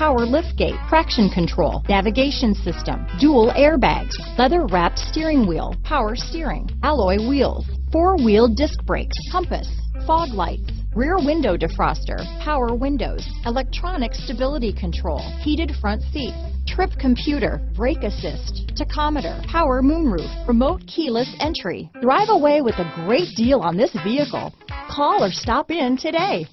Power liftgate, traction control, navigation system, dual airbags, leather wrapped steering wheel, power steering, alloy wheels, four wheel disc brakes, compass, fog lights, rear window defroster, power windows, electronic stability control, heated front seats, trip computer, brake assist, tachometer, power moonroof, remote keyless entry. Drive away with a great deal on this vehicle. Call or stop in today.